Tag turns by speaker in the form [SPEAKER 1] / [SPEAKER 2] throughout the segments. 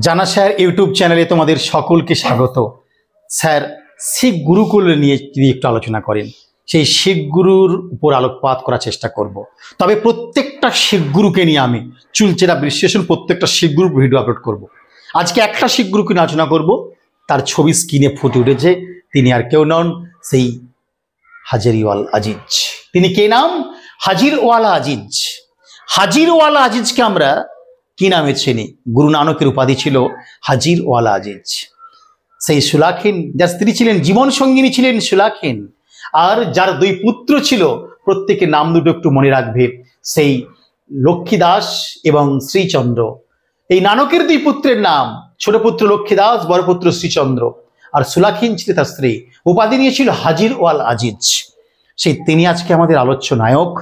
[SPEAKER 1] জানা sir, YouTube চ্যানেলে তোমাদের সকলকে স্বাগত। স্যার, শিখ গুরুকুল নিয়ে যদি একটু আলোচনা করেন, সেই শিখ গুরুর উপর আলোকপাত করার চেষ্টা করব। তবে প্রত্যেকটা শিখ গুরুকে নিয়ে আমি চুলচেরা বিশ্লেষণ, প্রত্যেকটা শিখ গুরুর ভিডিও আপলোড করব। আজকে একটা শিখ গুরুকে নিয়ে আলোচনা করব। তার ছবি স্ক্রিনে ফুটে উঠেছে, তিনি আর কেউ নন, সেই হাজারিওয়াল আজিজ। তিনি কে নাম? হাজিরওয়ালা আজিজ। হাজিরওয়ালা আজিজকে আমরা কি নামে চিনি? গুরু নানকের উপাধি ছিল হাজিরওয়ালা আজিজ। সেই সুলাখিন, যার স্ত্রী ছিলেন, জীবন সঙ্গিনী ছিলেন সুলাখিন, আর যার দুই পুত্র ছিল, প্রত্যেকের নাম দুটো একটু মনে রাখবে, সেই লক্ষ্মীদাস এবং শ্রীচন্দ্র। এই নানকের দুই পুত্রের নাম, ছোট পুত্র লক্ষ্মীদাস, বড় পুত্র শ্রীচন্দ্র। আর সুলাখিন ছিল তার স্ত্রী। উপাধি নিয়েছিল হাজির ওয়াল আজিজ। সেই তিনি আজকে আমাদের আলোচ্য নায়ক,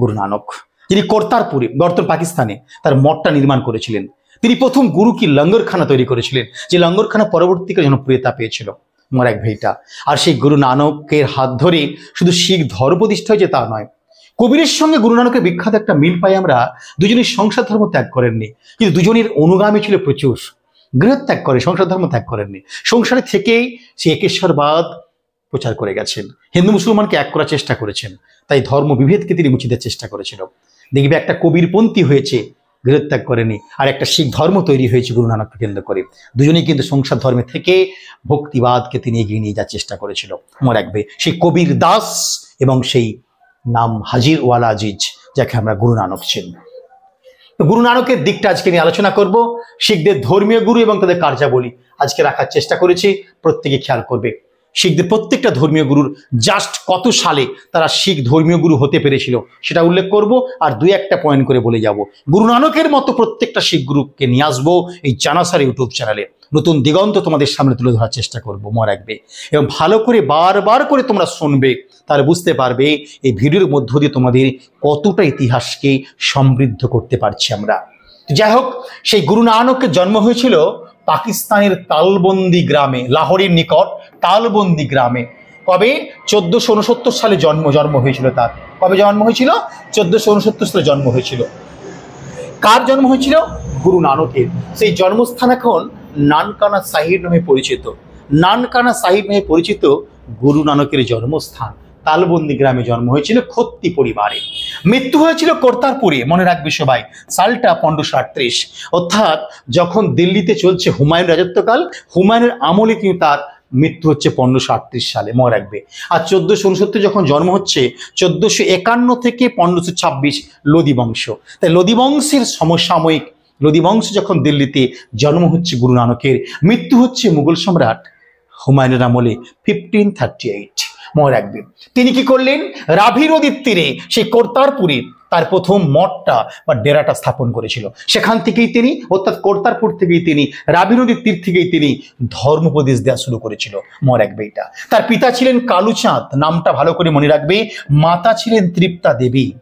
[SPEAKER 1] গুরু নানক। যিনি কর্তারপুরে, বর্তমান পাকিস্তানে তার মঠটা নির্মাণ করেছিলেন। তিনি প্রথম গুরু কি লঙ্গরখানা তৈরি করেছিলেন, যে লঙ্গরখানা পরবর্তীকালে জনপ্রিয়তা পেয়েছিল আমার এক ভাইটা। আর সেই গুরু নানকের হাত ধরে শুধু শিখ ধর্ম প্রতিষ্ঠা হয়েছে তা নয়, কবিরের সঙ্গে গুরু নানকের বিখ্যাত একটা মিল পাই আমরা, দুজনের সংসার ধর্ম ত্যাগ করেননি। কিন্তু দুজনের অনুগামী ছিল প্রচুর গৃহত্যাগ করে, সংসার ধর্ম ত্যাগ করেননি। সংসারে থেকেই সে একেশ্বরবাদ প্রচার করে গেছেন। হিন্দু মুসলমানকে এক করার চেষ্টা করেছেন, তাই ধর্ম বিভেদকে তিনি মুছিদের চেষ্টা করেছিল। দেখবে একটা কবিরপন্থী হয়েছে গৃহত্যাগ করেনি। আর একটা শিখ ধর্ম তৈরি হয়েছে গুরু নানককে কেন্দ্র করে। দুজনেই কিন্তু সংসার ধর্মে থেকে ভক্তিবাদকে তিনি এগিয়ে নিয়ে যাওয়ার চেষ্টা করেছিল। মনে রাখবে, সেই কবির দাস এবং সেই নাম হাজির ওয়ালা আজিজ, যাকে আমরা গুরু নানক চিনি। তো গুরু নানকের দিকটা আজকে নিয়ে আলোচনা করব। শিখদের ধর্মীয় গুরু এবং তাদের কার্যাবলী আজকে রাখার চেষ্টা করেছি। প্রত্যেকে খেয়াল করবে। শিখদের প্রত্যেকটা ধর্মীয় গুরুর জাস্ট কত সালে তারা শিখ ধর্মীয় গুরু হতে পেরেছিল সেটা উল্লেখ করব আর দুই একটা পয়েন্ট করে বলে যাব। গুরু নানকের মতো প্রত্যেকটা শিখ গুরুকে নিয়ে আসব এই জানাসার ইউটিউব চ্যানেলে নতুন দিগন্ত তোমাদের সামনে তুলে ধরার চেষ্টা করব, মনে রাখবে। এবং ভালো করে বারবার করে তোমরা শুনবে, তাহলে বুঝতে পারবে এই ভিডিওর মধ্য দিয়ে তোমাদের কতটা ইতিহাসকে সমৃদ্ধ করতে পারছি আমরা। যাই হোক, সেই গুরু নানকের জন্ম হয়েছিল পাকিস্তানের তালবন্দি গ্রামে, লাহোরের নিকট তালবন্দি গ্রামে। কবে? চোদ্দশো উনসত্তর সালে জন্ম জন্ম হয়েছিল তার। কবে জন্ম হয়েছিল? চোদ্দশো উনসত্তর সালে জন্ম হয়েছিল। কার জন্ম হয়েছিল? গুরু নানকের। সেই জন্মস্থান এখন নানকানা সাহিব নামে পরিচিত। নানকানা সাহিব নামে পরিচিত গুরু নানকের জন্মস্থান। তালবন্দি গ্রামে জন্ম হয়েছিল খত্তি পরিবারে। মৃত্যু হয়েছিল কর্তারপুরে, মনে রাখবে সবাই, সালটা পনেরোশো আটত্রিশ। অর্থাৎ যখন দিল্লিতে চলছে হুমায়ুন রাজত্বকাল, হুমায়ুনের আমলে কিন্তু তার মৃত্যু হচ্ছে পনেরোশো আটত্রিশ সালে, মনে রাখবে। আর চোদ্দোশো উনসত্তর যখন জন্ম হচ্ছে, চোদ্দোশো একান্ন থেকে পনেরোশো ছাব্বিশ লোদি বংশ। তাই লোদি বংশের সমসাময়িক, লোদি বংশ যখন দিল্লিতে জন্ম হচ্ছে গুরু নানকের মৃত্যু হচ্ছে মুঘল সম্রাট হুমায়ুনের আমলে ফিফটিন থার্টি এইট মনে রাখবে। তিনি কি করলেন? রাভি নদীর তীরে সেই কর্তারপুরে তার প্রথম মঠটা বা ডেরাটা স্থাপন করেছিল। সেখান থেকেই তিনি, অর্থাৎ কর্তারপুর থেকেই তিনি রাবি নদীর তীর থেকেই তিনি ধর্মোপদেশ দেওয়া শুরু করেছিল। মনে রাখবে এটা। তার পিতা ছিলেন কালুচাঁদ। নামটা ভালো করে মনে রাখবে। মাতা ছিলেন তৃপ্তা দেবী।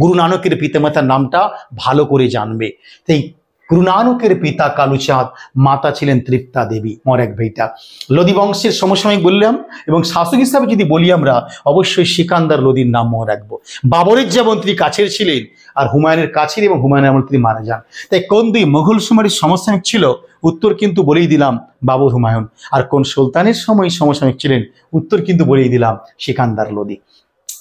[SPEAKER 1] গুরু নানকের পিতামাতার নামটা ভালো করে জানবে। তাই গুরু নানকের পিতা কালুচাঁদ, মাতা ছিলেন তৃপ্তা দেবী মরেক ভাইটা লোদি বংশের সমসাময়িক বললাম এবং শাসক হিসাবে যদি বলি আমরা, অবশ্যই সিকান্দার লোদির নাম মনে রাখব। বাবরের যেমন তিনি কাছের ছিলেন, আর হুমায়ুনের কাছের এবং হুমায়ুন আমল তিনি মারা যান। তাই কোন দুই মুঘল সুমারির সমসাময়িক ছিল, উত্তর কিন্তু বলেই দিলাম বাবর হুমায়ুন। আর কোন সুলতানের সময় সমসাময়িক ছিলেন, উত্তর কিন্তু বলেই দিলাম সিকান্দার লোদি।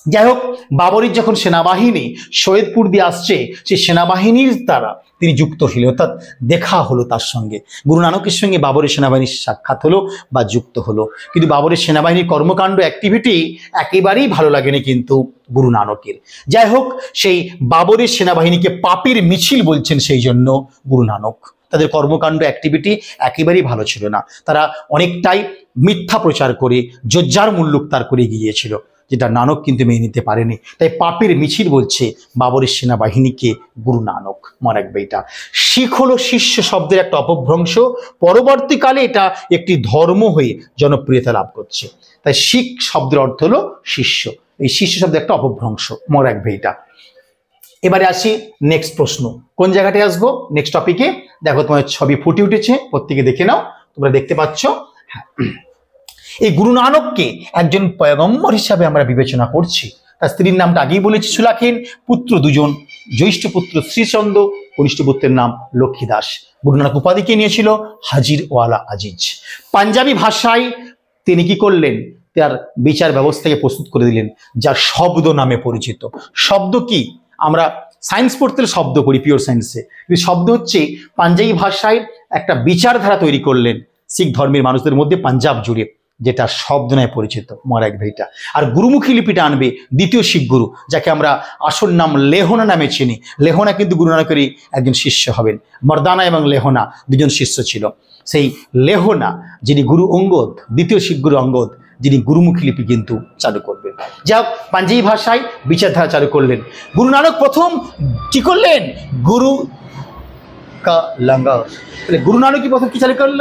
[SPEAKER 1] যাই হোক বাবরের যখন সেনাবাহিনী সৈয়দপুর দিয়ে আসছে, সেই সেনাবাহিনীর দ্বারা তিনি যুক্ত হলেন। অর্থাৎ দেখা হলো তার সঙ্গে। গুরু নানকের সঙ্গে বাবরের সেনাবাহিনীর সাক্ষাৎ হলো বা যুক্ত হলো। কিন্তু বাবরের সেনাবাহিনীর কর্মকাণ্ড অ্যাক্টিভিটি একেবারেই ভালো লাগেনি কিন্তু গুরু নানকের। যাই হোক সেই বাবরের সেনাবাহিনীকে পাপের মিছিল বলছেন সেই জন্য গুরু নানক। তাদের কর্মকাণ্ড অ্যাক্টিভিটি একেবারেই ভালো ছিল না। তারা অনেকটাই মিথ্যা প্রচার করে যোজ্জার মুল্লুক তার করে গিয়েছিল। যেটা নানক কিন্তু মেনে নিতে পারেনি। তাই পাপের মিছিল বলছে বাবরের সেনাবাহিনীকে গুরু নানক, মনে রাখবে এটা। শিখ হলো শিষ্য শব্দের একটা অপভ্রংশ। পরবর্তীকালে এটা একটি ধর্ম হয়ে জনপ্রিয়তা লাভ করছে। তাই শিখ শব্দের অর্থ হলো শিষ্য। এই শিষ্য শব্দের একটা অপভ্রংশ, মনে রাখবে এটা। এবারে আসি নেক্সট প্রশ্ন। কোন জায়গাতে আসব? নেক্সট টপিকে দেখো তোমার ছবি ফুটে উঠেছে, প্রত্যেকে দেখে নাও। তোমরা দেখতে পাচ্ছ। হ্যাঁ। এই গুরু নানককে একজন পয়গম্বর হিসাবে আমরা বিবেচনা করছি। তার স্ত্রীর নামটা আগেই বলেছি সুলাখিন, পুত্র দুজন, জ্যৈষ্ঠ পুত্র শ্রীচন্দ্র, কনিষ্ঠ পুত্রের নাম লক্ষ্মী দাস গুরু নানক উপাধিকে নিয়েছিল? হাজির ওয়ালা আজিজ। পাঞ্জাবি ভাষায় তিনি কি করলেন? তার বিচার ব্যবস্থাকে প্রস্তুত করে দিলেন যা শব্দ নামে পরিচিত। শব্দ কি? আমরা সায়েন্স পড়তে শব্দ করি পিওর সায়েন্সে শব্দ হচ্ছে পাঞ্জাবি ভাষায় একটা বিচারধারা তৈরি করলেন শিখ ধর্মের মানুষদের মধ্যে পাঞ্জাব জুড়ে। যেটা শব্দ নয় পরিচিত মরাক ভাইটা। আর গুরুমুখী লিপিটা আনবে দ্বিতীয় শিখ গুরু যাকে আমরা আসল নাম লেহনা নামে চিনি। লেহনা কিন্তু গুরু নানকেরই একজন শিষ্য হবেন। মর্দানা এবং লেহনা দুজন শিষ্য ছিল। সেই লেহনা যিনি গুরু অঙ্গদ দ্বিতীয় শিখ গুরু অঙ্গদ যিনি গুরুমুখী লিপি কিন্তু চালু করবেন যা হোক, পাঞ্জাবি ভাষায় বিচারধারা চালু করলেন। গুরু নানক প্রথম কি করলেন? গুরু কা লঙ্গর। গুরু নানকই প্রথম কি চালু করল?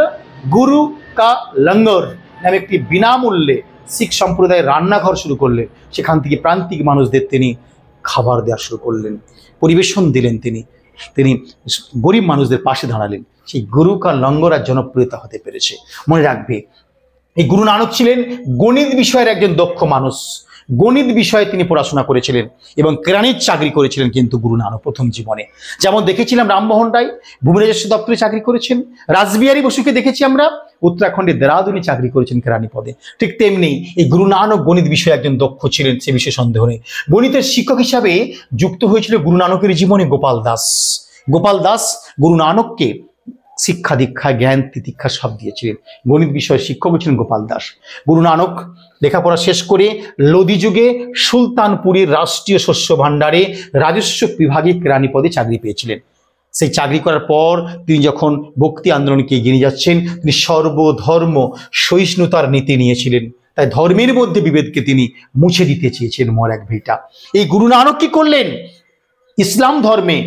[SPEAKER 1] গুরু কা লঙ্গর। নামে একটি বিনামূল্যে শিখ সম্প্রদায়ের রান্নাঘর শুরু করলেন সেখান থেকে প্রান্তিক মানুষদের তিনি খাবার দেওয়া শুরু করলেন, পরিবেশন দিলেন তিনি তিনি গরিব মানুষদের পাশে দাঁড়ালেন। সেই গুরু কা লঙ্গর জনপ্রিয়তা হতে পেরেছে। মনে রাখবে, এই গুরু নানক ছিলেন গণিত বিষয়ের একজন দক্ষ মানুষ। গণিত বিষয়ে তিনি পড়াশোনা করেছিলেন এবং কেরানির চাকরি করেছিলেন কিন্তু গুরু নানক প্রথম জীবনে। যেমন দেখেছিলাম রামমোহন রায় ভূমি রাজস্ব দপ্তরে চাকরি করেছেন, রাসবিহারী বসুকে দেখেছি আমরা, উত্তরাখণ্ডে দেরাদুনি চাকরি করেছেন কেরানি পদে। ঠিক তেমনি এই গুরু নানক গণিত বিষয়ে একজন দক্ষ ছিলেন, সে বিষয়ে সন্দেহ নেই। গণিতের শিক্ষক হিসাবে যুক্ত হয়েছিল গুরু নানকের জীবনে গোপাল দাস। গোপাল দাস গুরু নানককে শিক্ষা দীক্ষা, জ্ঞান, তিতিক্ষা সব দিয়েছিলেন। গণিত বিষয়ে শিক্ষক ছিলেন গোপাল দাস। গুরু নানক, লেখাপড়া শেষ করে লোদি যুগে সুলতানপুরের রাষ্ট্রীয় শস্য ভাণ্ডারে রাজস্ব বিভাগে কেরানি পদে চাকরি পেয়েছিলেন। সেই চাকরি করার পর তিনি যখন ভক্তি আন্দোলনকে এগিয়ে নিয়ে যাচ্ছেন, তিনি সর্বধর্ম সহিষ্ণুতার নীতি নিয়েছিলেন। তাই ধর্মের মধ্যে বিভেদকে তিনি মুছে দিতে চেয়েছেন মর এক ভেটা। এই গুরু নানক কি করলেন? ইসলাম ধর্মে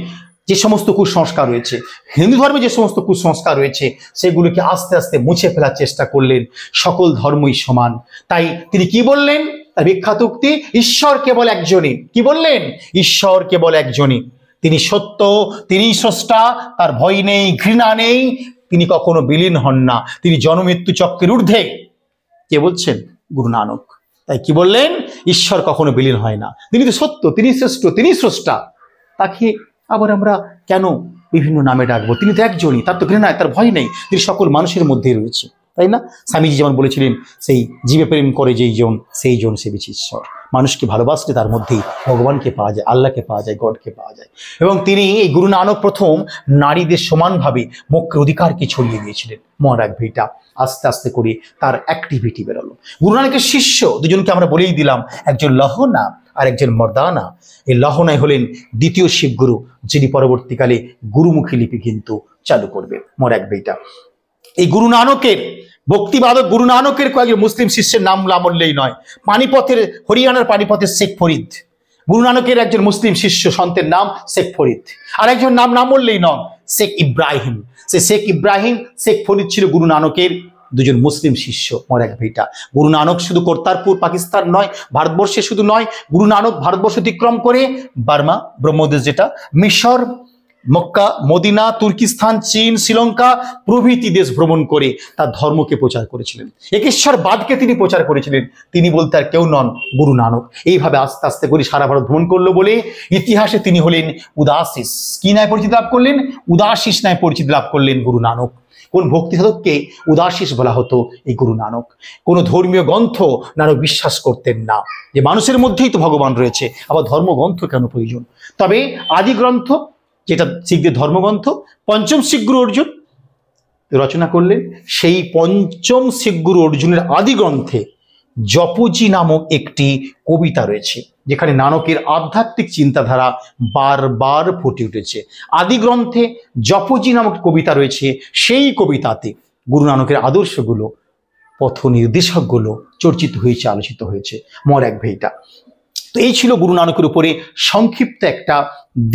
[SPEAKER 1] যে সমস্ত কুসংস্কার রয়েছে, হিন্দু ধর্মে যে সমস্ত কুসংস্কার রয়েছে, সেগুলোকে আস্তে আস্তে মুছে ফেলার চেষ্টা করলেন সকল ধর্মই সমান। তাই তিনি কি বললেন? তার বিখ্যাত উক্তি, ঈশ্বর কেবল একজনই। কি বললেন? ঈশ্বর কেবল একজনই। তিনি সত্য তিনি স্রষ্টা, তার ভয় নেই, ঘৃণা নেই, তিনি কখনো বিলীন হন না। তিনি জনমৃত্যু চক্রের ঊর্ধ্বে। কে বলছেন? গুরু নানক। তাই কি বললেন? ঈশ্বর কখনো বিলীন হয় না। তিনি তো সত্য, তিনি শ্রেষ্ঠ, তিনি স্রষ্টা। তাকে আবার আমরা কেন বিভিন্ন নামে ডাকবো? তিনি তো একজনই, তার তো ঘৃণায় তার ভয় নেই। তিনি সকল মানুষের মধ্যেই রয়েছে, তাই না? স্বামীজি যেমন বলেছিলেন, সেই জীবে প্রেম করে যেই জন, সেই জন সে বেশি ঈশ্বর মানুষকে ভালোবাসলে তার মধ্যেই ভগবানকে পাওয়া যায়, আল্লাহকে পাওয়া যায়, গডকে পাওয়া যায়। এবং তিনি এই গুরু নানক প্রথম নারীদের সমানভাবে মুখ্য অধিকারকে ছড়িয়ে দিয়েছিলেন। মহারাগ ভিটা আস্তে আস্তে করে তার অ্যাক্টিভিটি বেরোলো। গুরু নানকের শিষ্য দুজনকে আমরা বলেই দিলাম, একজন লহনা আর একজন মর্দানা। এই লহনায় হলেন দ্বিতীয় শিবগুরু, যিনি পরবর্তীকালে গুরুমুখী লিপি কিন্তু চালু করবে। মরাক বেইটা এই গুরু নানকের ভক্তিবাদক গুরু নানকের কয়েকজন মুসলিম শিষ্যের নাম লামল্যেই নয়। পানিপথের, হরিয়ানার পানিপথের শেখ ফরিদ। গুরু নানকের একজন মুসলিম শিষ্য সন্তের নাম শেখ ফরিদ। আর একজন নাম নাম বললেই নন, শেখ ইব্রাহিম। সে শেখ ইব্রাহিম, শেখ ফরিদ ছিল গুরু নানকের দুজন মুসলিম শিষ্য মরাক ভাইটা। গুরু নানক শুধু কর্তারপুর, পাকিস্তান নয়, ভারতবর্ষে শুধু নয়, গুরু নানক ভারতবর্ষ অতিক্রম করে বার্মা, ব্রহ্মদেশ যেটা, মিশর মক্কা, মদিনা, তুর্কিস্তান, চীন, শ্রীলঙ্কা প্রভৃতি দেশ ভ্রমণ করে তার ধর্মকে প্রচার করেছিলেন। একেশ্বরবাদকে তিনি প্রচার করেছিলেন। তিনি বলতে আর কেউ নন, গুরু নানক। এইভাবে আস্তে আস্তে করে সারা ভারত ভ্রমণ করল বলে ইতিহাসে তিনি হলেন উদাসিস। কি ন্যায় পরিচিতি লাভ করলেন? উদাসিস ন্যায় পরিচিতি লাভ করলেন গুরু নানক। কোন ভক্তি সাধককে উদাসীস বলা হতো এই গুরু নানক। কোনো ধর্মীয় গ্রন্থ নানক বিশ্বাস করতেন না। যে মানুষের মধ্যেই তো ভগবান রয়েছে, আবার ধর্মগ্রন্থ কেন প্রয়োজন? তবে আদি গ্রন্থ যেটা শিখদের ধর্মগ্রন্থ, পঞ্চম শিখগুরু অর্জুন রচনা করলেন। সেই পঞ্চম শিখগুরু অর্জুনের আদি গ্রন্থে জপজি নামক একটি কবিতা রয়েছে, যেখানে নানকের আধ্যাত্মিক চিন্তাধারা বারবার ফুটে উঠেছে। আদি গ্রন্থে জপজি নামক কবিতা রয়েছে, সেই কবিতাতে গুরু নানকের আদর্শগুলো, পথ নির্দেশকগুলো চর্চিত হয়েছে, আলোচিত হয়েছে। মর এক ভেইটা। তো এই ছিল গুরু নানকের উপরে সংক্ষিপ্ত একটা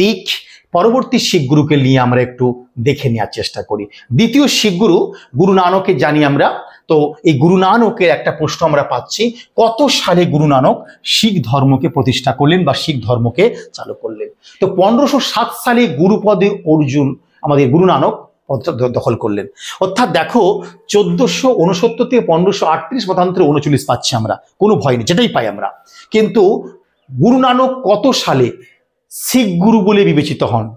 [SPEAKER 1] দিক। পরবর্তী শিখগুরুকে নিয়ে আমরা একটু দেখে নেওয়ার চেষ্টা করি। দ্বিতীয় শিখগুরু গুরু নানকের জানি আমরা। তো এই গুরু নানকের একটা প্রশ্ন আমরা পাচ্ছি, কত সালে গুরু নানক শিখ ধর্মকে প্রতিষ্ঠা করলেন বা শিখ ধর্মকে চালু করলেন? তো পনেরোশো সাত সালে গুরুপদে অর্জুন, আমাদের গুরু নানক দখল করলেন। অর্থাৎ দেখো, চোদ্দশো উনসত্তর থেকে পনেরোশো আটত্রিশ মতান্তরে উনচল্লিশ পাচ্ছি আমরা। কোনো ভয় নেই, যেটাই পাই আমরা। কিন্তু গুরু নানক কত সালে শিখ গুরু বলে বিবেচিত হন।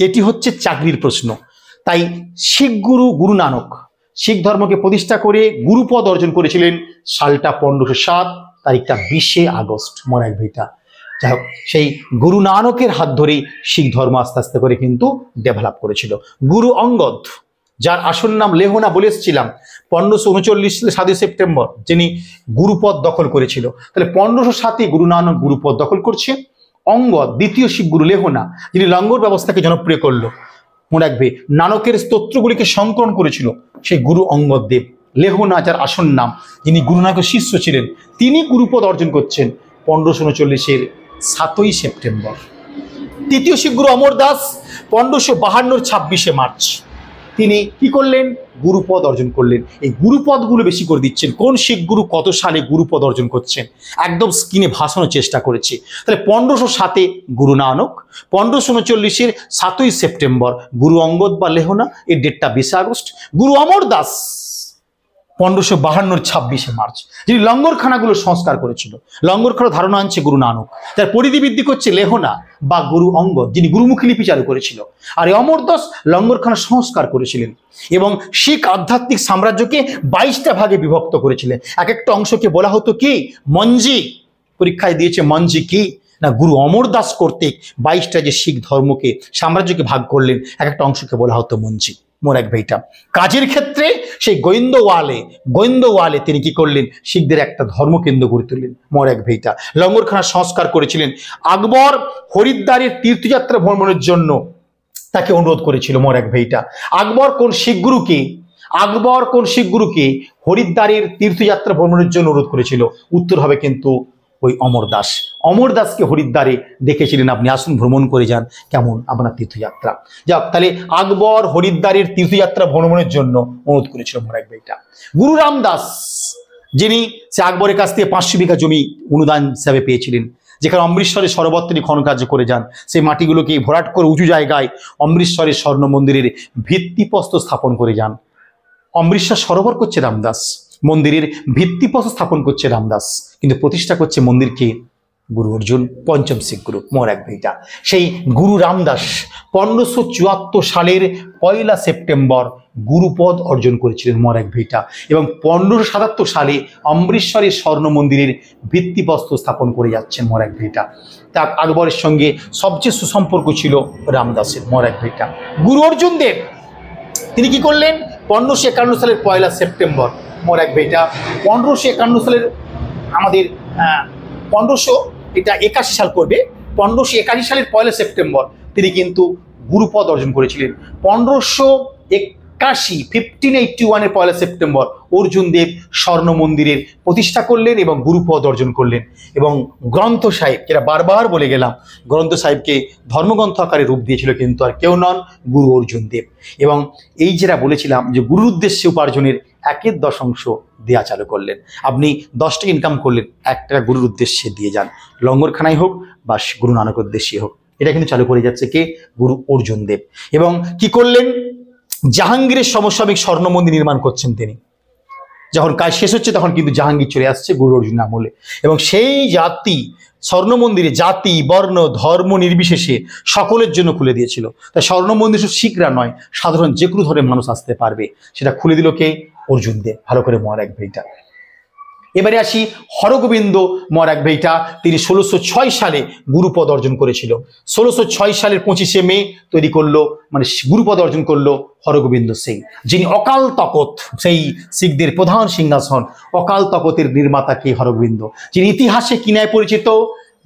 [SPEAKER 1] এটি হচ্ছে চাকরির প্রশ্ন। তাই শিখ গুরু গুরু নানক শিখ ধর্মকে প্রতিষ্ঠা করে গুরুপদ অর্জন করেছিলেন সালটা পনেরোশো সাত, তারিখটা বিশে আগস্ট। মনে রাখবে এটা। যাই হোক, সেই গুরু নানকের হাত ধরেই শিখ ধর্ম আস্তে আস্তে করে কিন্তু ডেভেলপ করেছিল। গুরু অঙ্গদ, যার আসল নাম লেহনা বলে এসেছিলাম, পনেরোশো উনচল্লিশ সালে সাতই সেপ্টেম্বর, যিনি গুরুপদ দখল করেছিল। তাহলে পনেরোশো সাতে গুরু নানক গুরুপদ দখল করছে। অঙ্গদ দ্বিতীয় শিখ গুরু লেহনা, যিনি লঙ্গর ব্যবস্থাকে জনপ্রিয় করল। মনে রাখবে, নানকের স্তোত্রগুলিকে সংকলন করেছিল সেই গুরু অঙ্গদ দেব লেহনা, যার আসন নাম, যিনি গুরু নানকের শিষ্য ছিলেন, তিনি গুরুপদ অর্জন করছেন পনেরোশো উনচল্লিশের সাতই সেপ্টেম্বর। তৃতীয় শিখ গুরু অমর দাস, পনেরোশো বাহান্নর ছাব্বিশে মার্চ। তিনি কি করলেন? গুরুপদ অর্জন করলেন। এই গুরুপদগুলো বেশি করে দিচ্ছেন। কোন শিখ গুরু কত সালে গুরুপদ অর্জন করছেন? একদম স্কিনে ভাসানোর চেষ্টা করেছে। তাহলে পনেরোশো সাতে গুরু নানক, পনেরোশো উনচল্লিশের সাতই সেপ্টেম্বর, গুরু অঙ্গদ বা লেহনা, এর ডেটটা বিশে আগস্ট। গুরু অমর দাস পনেরোশো বাহান্নর ছাব্বিশে মার্চ, যিনি লঙ্গরখানাগুলো সংস্কার করেছিল। লঙ্গরখানা ধারণা আনছে গুরু নানক। তার পরিধি বৃদ্ধি করছে লেহনা বা গুরু অঙ্গ, যিনি গুরুমুখী লিপি চালু করেছিল। আর এই অমরদাস লঙ্গরখানা সংস্কার করেছিলেন এবং শিখ আধ্যাত্মিক সাম্রাজ্যকে বাইশটা ভাগে বিভক্ত করেছিলেন। এক একটা অংশকে বলা হতো কি? মঞ্জি। পরীক্ষায় দিয়েছে মঞ্জি কি? না, গুরু অমরদাস কর্তৃক বাইশটা যে শিখ ধর্মকে, সাম্রাজ্যকে ভাগ করলেন, এক একটা অংশকে বলা হতো মঞ্জি। মোর এক ভাইটা। কাজের ক্ষেত্রে সেই গোয়েন্দওয়ালে গোয়েন্দওয়ালে তিনি কি করলেন? শিখদের একটা ধর্মকেন্দ্র গড়ে তুললেন মোর এক ভাইটা। লঙ্গরখানা সংস্কার করেছিলেন। আকবর হরিদ্বারের তীর্থযাত্রা ভ্রমণের জন্য তাকে অনুরোধ করেছিল মোর এক ভাইটা। আকবর কোন শিখ গুরুকে আকবর কোন শিখ গুরুকে হরিদ্বারের তীর্থযাত্রা ভ্রমণের জন্য অনুরোধ করেছিল? উত্তর হবে কিন্তু ওই অমর দাস। অমর দাসকে হরিদ্বারে দেখেছিলেন আপনি। আসুন, ভ্রমণ করে যান। কেমন? আপনার তীর্থযাত্রা। যাক, তাহলে আকবর হরিদ্বারের তীর্থযাত্রা ভ্রমণের জন্য অনুরোধ করেছিল মোরাক ভাইটা। গুরু রামদাস, যিনি সে আকবরের কাছ থেকে পাঁচশো বিঘা জমি অনুদান হিসাবে পেয়েছিলেন, যেখানে অমৃতসরের সরবত তিনি খনকার্য করে যান, সেই মাটিগুলোকে ভরাট করে উঁচু জায়গায় অমৃতসরের স্বর্ণ মন্দিরের ভিত্তিপ্রস্তর স্থাপন করে যান। অমৃতসর সরোবর করছে রামদাস, মন্দিরের ভিত্তিপ্রস্তর স্থাপন করছে রামদাস, কিন্তু প্রতিষ্ঠা করছে মন্দিরকে গুরু অর্জুন, পঞ্চম শিখ গুরু, মোর এক ভাইটা। সেই গুরু রামদাস পনেরোশো চুয়াত্তর সালের পয়লা সেপ্টেম্বর গুরুপদ অর্জন করেছিলেন মোর এক ভাইটা এবং পনেরোশো সাতাত্তর সালে অমৃতসরের স্বর্ণ মন্দিরের ভিত্তিপ্রস্তর স্থাপন করে যাচ্ছেন মোর এক ভাইটা। তার আকবরের সঙ্গে সবচেয়ে সুসম্পর্ক ছিল রামদাসের মোর এক ভাইটা। গুরু অর্জুন দেব, তিনি কি করলেন? পনেরোশো একান্ন সালের পয়লা সেপ্টেম্বর মোর এক বেটা পনেরোশো একান্ন সালের আমাদের পনেরোশো এটা একাশি সাল করবে। পনেরোশো একাশি সালের পয়লা সেপ্টেম্বর তিনি কিন্তু গুরুপদ অর্জন করেছিলেন। পনেরোশো একাশি ফিফটিন এইটটি ওয়ানের পয়লা সেপ্টেম্বর অর্জুন দেব স্বর্ণ মন্দিরের প্রতিষ্ঠা করলেন এবং গুরুপদ অর্জন করলেন। এবং গ্রন্থ সাহেব যেটা বারবার বলে গেলাম, গ্রন্থ সাহেবকে ধর্মগ্রন্থ আকারে রূপ দিয়েছিল কিন্তু আর কেউ নন গুরু অর্জুন দেব। এবং এই যেটা বলেছিলাম যে গুরুর উদ্দেশ্যে উপার্জনের একের দশাংশ দেয়া চালু করলেন। আপনি দশ টাকা ইনকাম করলেন এক টাকা গুরুর উদ্দেশ্যে দিয়ে যান। লঙ্গরখানায় হোক বা গুরু নানকের উদ্দেশ্যে হোক, এটা কিন্তু চালু করে যাচ্ছে কে? গুরু অর্জুন দেব। এবং কি করলেন? জাহাঙ্গীরের সমসাময়িক স্বর্ণ মন্দির নির্মাণ করছেন তিনি। যখন কাজ শেষ হচ্ছে, তখন কিন্তু জাহাঙ্গীর চলে আসছে গুরু অর্জুন আমলে। এবং সেই জাতি স্বর্ণ মন্দিরে জাতি, বর্ণ, ধর্ম নির্বিশেষে সকলের জন্য খুলে দিয়েছিল। তাই স্বর্ণ মন্দির শুধু শিখরা নয়, সাধারণ যে কোনো ধরনের মানুষ আসতে পারবে। সেটা খুলে দিল কে? অর্জুন দে ভালো করে মহারাগ ভাইটা এবারে আসি হরগোবিন্দ মরাক ভাইটা। তিনি ষোলোশো ছয় সালে গুরুপদ অর্জন করেছিল। ষোলোশো ছয় সালের পঁচিশে মে তৈরি করল মানে গুরুপদ অর্জন করল হরগোবিন্দ সিং, যিনি অকাল তকত সেই শিখদের প্রধান সিংহাসন, অকাল তকতের নির্মাতা কে হরগোবিন্দ, যিনি ইতিহাসে কিনায় পরিচিত?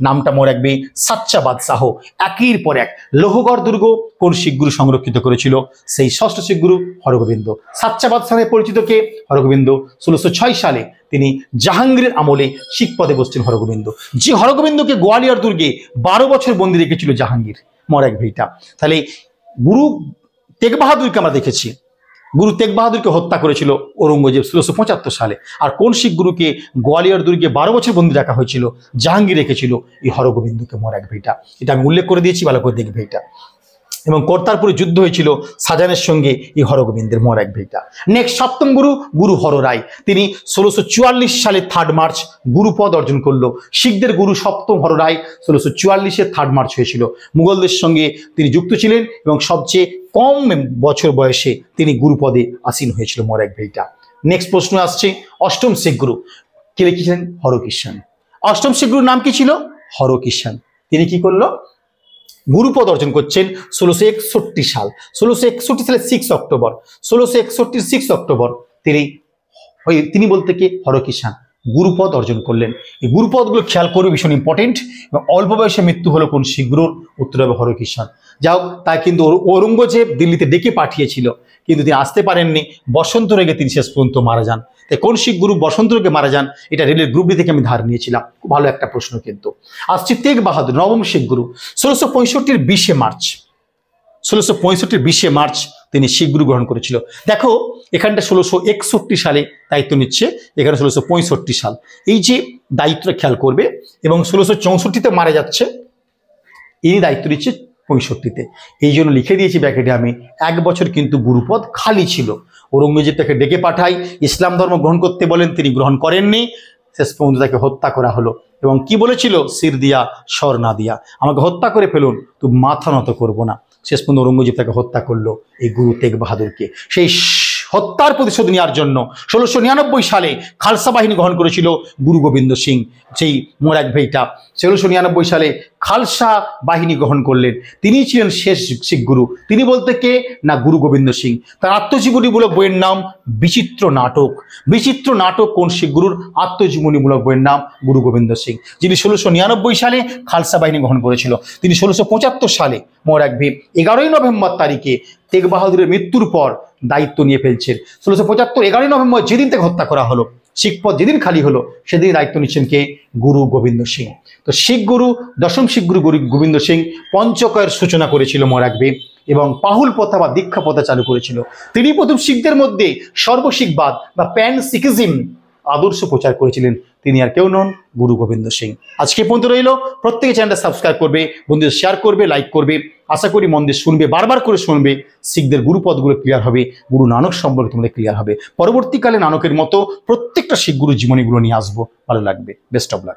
[SPEAKER 1] নামটা মনে রাখবে, সাচ্চা বাদশাহ। একের পর এক লোহগড় দুর্গ কোন শিখগুরু সংরক্ষিত করেছিল? সেই ষষ্ঠ শিখগুরু হরগোবিন্দ। সাচ্চা বাদশাহে পরিচিত কে? হরগোবিন্দ। ষোলোশো ছয় সালে তিনি জাহাঙ্গীরের আমলে শিখ পদে বসছেন হরগোবিন্দ। যে হরগোবিন্দকে গোয়ালিয়র দুর্গে বারো বছর বন্দি রেখেছিল জাহাঙ্গীর। মরাক ভাইটা তাহলে গুরু তেগ বাহাদুরকে আমরা দেখেছি। গুরু তেগ বাহাদুরকে হত্যা করেছিল ঔরঙ্গজেব ষোলোশো পঁচাত্তর সালে। আর কোন শিখ গুরুকে গোয়ালিয়র দুর্গে বারো বছর বন্দি রাখা হয়েছিল, জাহাঙ্গীর রেখেছিল, এই হরগোবিন্দকে মরাক ভাইটা। এটা আমি উল্লেখ করে দিয়েছি, ভালো করে দেখবে এটা। এবং কর্তারপুরে যুদ্ধ হয়েছিল সাজানের সঙ্গে এই হরগোবিন্দের মোর এক ভিটা। নেক্সট সপ্তম গুরু গুরু হর রায়। তিনি ষোলোশো চুয়াল্লিশ সালে থার্ড মার্চ গুরুপদ অর্জন করল। শিখদের গুরু সপ্তম হর রায় ষোলোশো চুয়াল্লিশে থার্ড মার্চ হয়েছিল। মুঘলদের সঙ্গে তিনি যুক্ত ছিলেন এবং সবচেয়ে কম বছর বয়সে তিনি গুরুপদে আসীন হয়েছিল মোর এক ভিটা। নেক্সট প্রশ্ন আসছে, অষ্টম শিখ গুরু। কে লিখেছিলেন? হরকিষান অষ্টম শিখ গুরুর নাম কি ছিল? হরকিষান তিনি কি করল? গুরুপদ অর্জন করছেন ষোলোশো একষট্টি সাল। ষোলোশো একষট্টি সালে সিক্স অক্টোবর ষোলোশো একষট্টির সিক্স অক্টোবর তিনি তিনি বলতে কি? হরকিষাণ গুরুপদ অর্জন করলেন। এই গুরুপদগুলো খেয়াল করবে ভীষণ ইম্পর্টেন্ট এবং অল্প বয়সে মৃত্যু হলো কোন শীঘ্র উত্তর হবে হরকিষাণ হরকিষান হোক, তাই কিন্তু ঔরঙ্গজেব দিল্লিতে ডেকে পাঠিয়েছিল। কিন্তু তিনি আসতে পারেননি। বসন্ত রেগে তিনি শেষ পর্যন্ত মারা যান। তাই কোন শিখ গুরু বসন্ত রেগে মারা যান, এটা রেলের গ্রুপটি থেকে আমি ধার নিয়েছিলাম। ভালো একটা প্রশ্ন কিন্তু। আসছে তেগ বাহাদুর, নবম শিখ গুরু। ষোলোশো পঁয়ষট্টির বিশে মার্চ। ষোলোশো পঁয়ষট্টির বিশে মার্চ তিনি শিখ গুরু গ্রহণ করেছিল। দেখো, এখানটা ষোলোশো একষট্টি সালে দায়িত্ব নিচ্ছে, এখানে ষোলোশো পঁয়ষট্টি সাল। এই যে দায়িত্বটা খেয়াল করবে, এবং ষোলোশো চৌষট্টিতে মারা যাচ্ছে ইনি দায়িত্ব নিচ্ছে পঁয়ষট্টিতে। এই জন্য লিখে দিয়েছি ব্যাকেটে আমি, এক বছর কিন্তু গুরুপদ খালি ছিল। ঔরঙ্গজেব তাকে ডেকে পাঠাই, ইসলাম ধর্ম গ্রহণ করতে বলেন, তিনি গ্রহণ করেননি। শেষ পর্যন্ত তাকে হত্যা করা হলো। এবং কি বলেছিল? সির দিয়া, স্বর না দিয়া। আমাকে হত্যা করে ফেলুন, তো মাথা নত করব না। শেষ পর্যন্ত ঔরঙ্গজেব তাকে হত্যা করল, এই গুরু তেগ বাহাদুরকে সেই হত্যার প্রতিশোধ নেওয়ার জন্য ষোলোশো নিরানব্বই সালে খালসা বাহিনী গ্রহণ করেছিল গুরু গোবিন্দ সিং সেই মোরাক ভেইটা। ষোলোশো নিরানব্বই সালে খালসা বাহিনী গ্রহণ করলেন। তিনি ছিলেন শেষ শিখ গুরু। তিনি বলতে কে? না, গুরু গোবিন্দ সিং। তার আত্মজীবনীমূলক বইয়ের নাম বিচিত্র নাটক। বিচিত্র নাটক কোন শিখ গুরুর আত্মজীবনীমূলক বইয়ের নাম গুরু গোবিন্দ সিং, যিনি ষোলোশো নিরানব্বই সালে খালসা বাহিনী গ্রহণ করেছিল। তিনি ষোলোশো পঁচাত্তর সালে মোর একভি এগারোই নভেম্বর তারিখে তেগ বাহাদুরের মৃত্যুর পর দায়িত্ব নিয়ে ফেলছেন। ষোলোশো পঁচাত্তর, এগারোই নভেম্বর যেদিন থেকে হত্যা করা হলো, শিখ পদ যেদিন খালি হলো সেদিন দায়িত্ব নিচ্ছেন কে? গুরু গোবিন্দ সিং। তো শিখ গুরু, দশম শিখ গুরু গুরু গোবিন্দ সিং পঞ্চকয়ের সূচনা করেছিল মরাকবে এবং পাহুল প্রথা বা দীক্ষা প্রথা চালু করেছিল। তিনি প্রথম শিখদের মধ্যে সর্বশিখবাদ বা প্যান সিকিজম আদর্শ প্রচার করেছিলেন। তিনি আর কেউ নন গুরু গোবিন্দ সিং। আজকে পর্যন্ত রইল। প্রত্যেকে চ্যানেলটা সাবস্ক্রাইব করবে, বন্ধুদের শেয়ার করবে লাইক করবে। আশা করি মন দিয়ে শুনবে, বারবার করে শুনবে, শিখদের গুরুপদগুলো ক্লিয়ার হবে, গুরু নানক সম্পর্কে তোমাদের ক্লিয়ার হবে। পরবর্তীকালে নানকের মতো প্রত্যেকটা শিখ গুরু জীবনীগুলো নিয়ে আসব। ভালো লাগবে। Best of luck